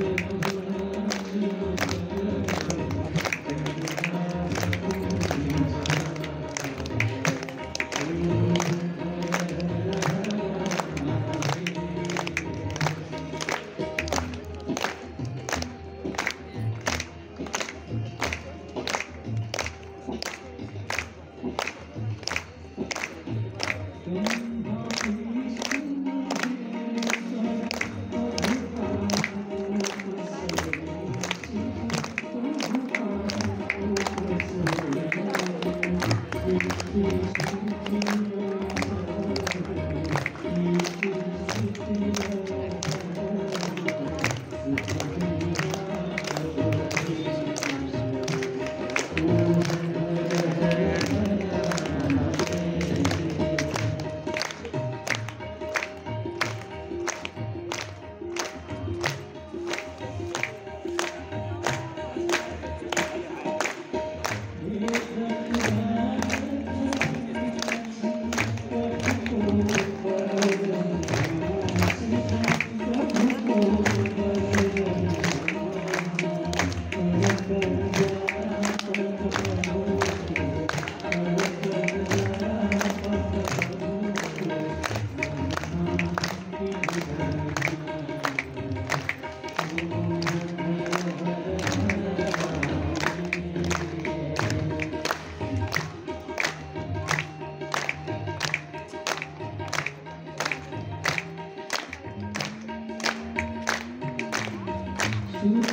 Thank mm -hmm. you. Thank.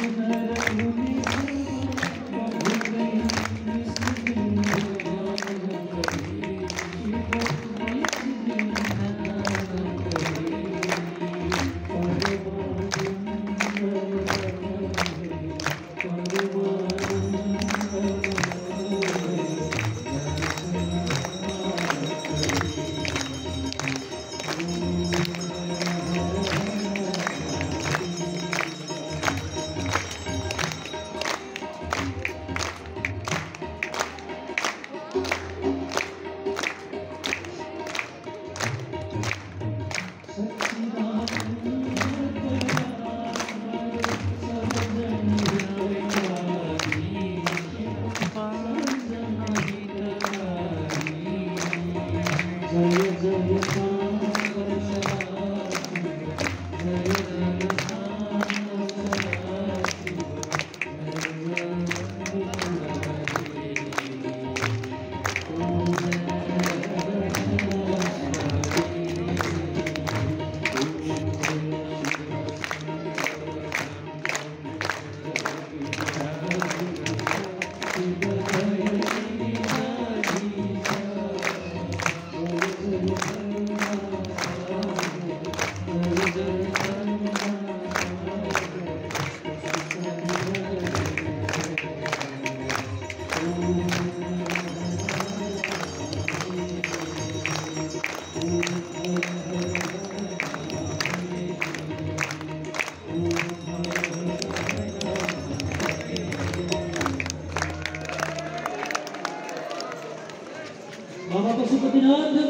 Combinado?